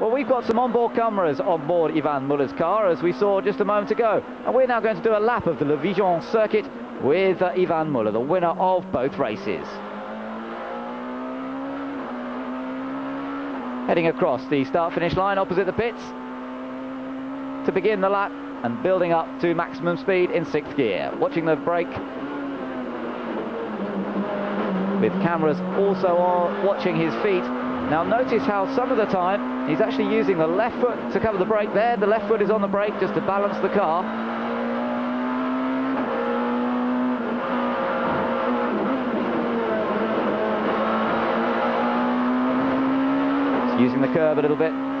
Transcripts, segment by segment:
Well, we've got some onboard cameras on board Yvan Muller's car, as we saw just a moment ago. And we're now going to do a lap of the Le Vigeant circuit with uh, Yvan Muller, the winner of both races. Heading across the start-finish line opposite the pits to begin the lap and building up to maximum speed in sixth gear. Watching the brake with cameras also watching his feet. Now notice how some of the time he's actually using the left foot to cover the brake there. The left foot is on the brake just to balance the car. He's using the curb a little bit.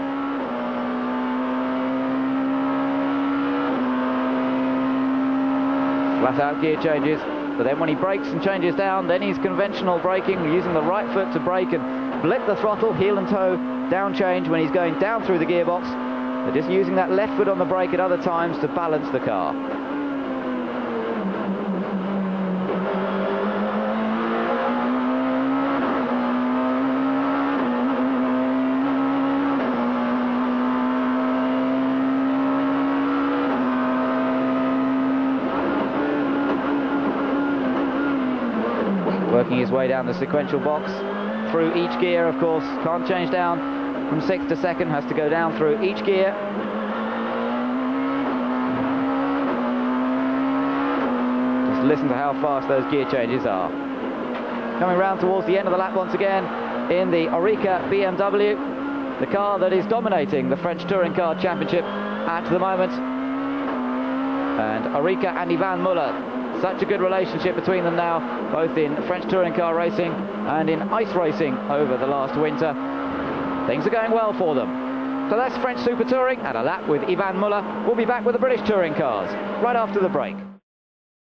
Flat out gear changes. But then when he brakes and changes down, then he's conventional braking, using the right foot to brake and blip the throttle, heel and toe, down change when he's going down through the gearbox. But just using that left foot on the brake at other times to balance the car. Working his way down the sequential box through each gear of course. Can't change down from sixth to second has to go down through each gear. Just listen to how fast those gear changes are. Coming round towards the end of the lap once again in the Oreca BMW the car that is dominating the French Touring Car Championship at the moment. And Oreca and Yvan Muller such a good relationship between them now, both in French touring car racing and in ice racing over the last winter. Things are going well for them. So that's French Super Touring and a lap with Yvan Muller. We'll be back with the British touring cars right after the break.